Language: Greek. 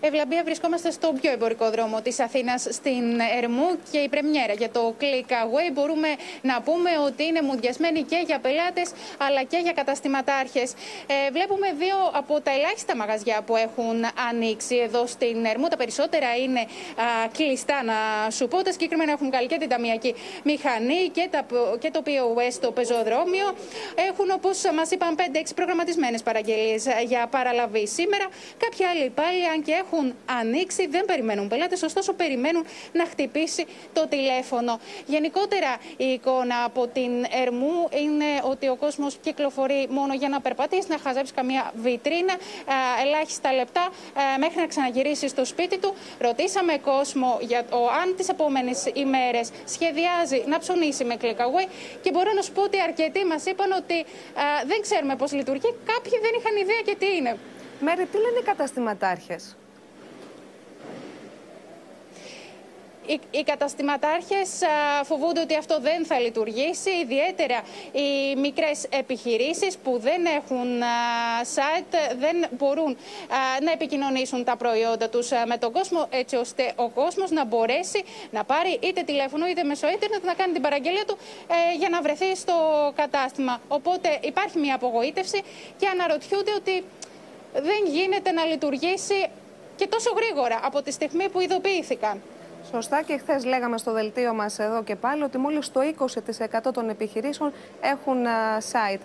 Ευλαμπία, βρισκόμαστε στο πιο εμπορικό δρόμο της Αθήνας, στην Ερμού και η πρεμιέρα για το Click Away. Μπορούμε να πούμε ότι είναι μουδιασμένη και για πελάτες αλλά και για καταστηματάρχε. Ε, βλέπουμε δύο από τα ελάχιστα μαγαζιά που έχουν ανοίξει εδώ στην Ερμού. Τα περισσότερα είναι α, κλειστά, να σου πω. Τα συγκεκριμένα έχουν καλή και την ταμιακή μηχανή και, τα, και το POS στο πεζοδρόμιο. Έχουν, όπως μας είπαν, 5-6 προγραμματισμένες παραγγελίες για παραλαβή σήμερα. Κάποιοι άλλοι πάλι, αν και έχουν έχουν ανοίξει, δεν περιμένουν πελάτες, ωστόσο περιμένουν να χτυπήσει το τηλέφωνο. Γενικότερα η εικόνα από την Ερμού είναι ότι ο κόσμος κυκλοφορεί μόνο για να περπατήσει, να χαζέψει καμία βιτρίνα, ελάχιστα λεπτά μέχρι να ξαναγυρίσει στο σπίτι του. Ρωτήσαμε κόσμο για το αν τις επόμενες ημέρες σχεδιάζει να ψωνίσει με click και μπορώ να σου πω ότι αρκετοί μας είπαν ότι δεν ξέρουμε πώς λειτουργεί. Κάποιοι δεν είχαν ιδέα και τι είναι. Μέρη, τι λένε οι καταστηματάρχες; Οι, οι καταστηματάρχες φοβούνται ότι αυτό δεν θα λειτουργήσει, ιδιαίτερα οι μικρές επιχειρήσεις που δεν έχουν site, δεν μπορούν να επικοινωνήσουν τα προϊόντα τους με τον κόσμο, έτσι ώστε ο κόσμος να μπορέσει να πάρει είτε τηλέφωνο είτε μέσω ίντερνετ να κάνει την παραγγελία του ε, για να βρεθεί στο κατάστημα. Οπότε υπάρχει μια απογοήτευση και αναρωτιούνται ότι δεν γίνεται να λειτουργήσει και τόσο γρήγορα από τη στιγμή που ειδοποιήθηκαν. Σωστά και χθες λέγαμε στο δελτίο μας εδώ και πάλι ότι μόλις το 20% των επιχειρήσεων έχουν site.